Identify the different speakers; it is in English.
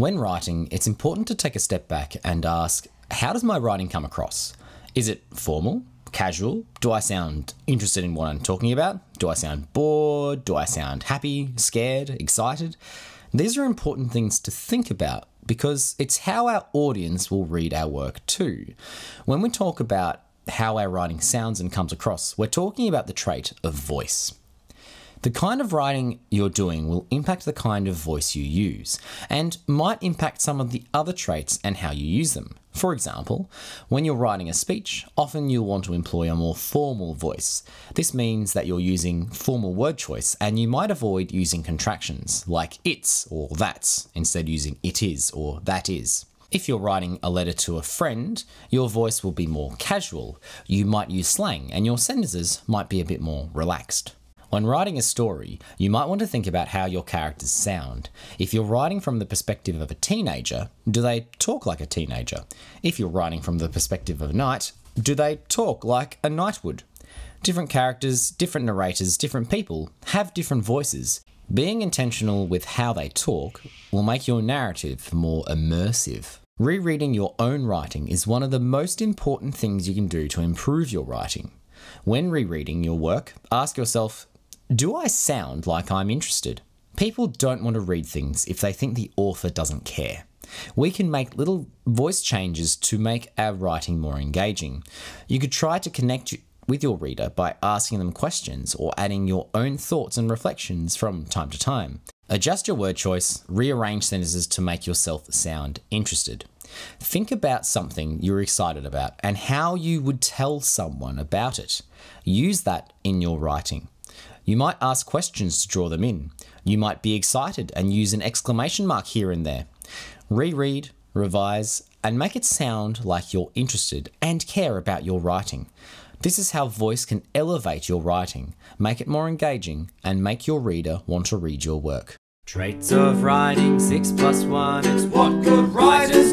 Speaker 1: When writing, it's important to take a step back and ask how does my writing come across? Is it formal? Casual? Do I sound interested in what I'm talking about? Do I sound bored? Do I sound happy, scared, excited? These are important things to think about because it's how our audience will read our work too. When we talk about how our writing sounds and comes across, we're talking about the trait of voice. The kind of writing you're doing will impact the kind of voice you use, and might impact some of the other traits and how you use them. For example, when you're writing a speech, often you'll want to employ a more formal voice. This means that you're using formal word choice, and you might avoid using contractions like it's or that's, instead using it is or that is. If you're writing a letter to a friend, your voice will be more casual. You might use slang, and your sentences might be a bit more relaxed. When writing a story, you might want to think about how your characters sound. If you're writing from the perspective of a teenager, do they talk like a teenager? If you're writing from the perspective of a knight, do they talk like a knight would? Different characters, different narrators, different people have different voices. Being intentional with how they talk will make your narrative more immersive. Rereading your own writing is one of the most important things you can do to improve your writing. When rereading your work, ask yourself do I sound like I'm interested? People don't want to read things if they think the author doesn't care. We can make little voice changes to make our writing more engaging. You could try to connect with your reader by asking them questions or adding your own thoughts and reflections from time to time. Adjust your word choice, rearrange sentences to make yourself sound interested. Think about something you're excited about and how you would tell someone about it. Use that in your writing. You might ask questions to draw them in. You might be excited and use an exclamation mark here and there. Reread, revise, and make it sound like you're interested and care about your writing. This is how voice can elevate your writing, make it more engaging, and make your reader want to read your work.
Speaker 2: Traits of writing 6 plus 1, it's what good writers!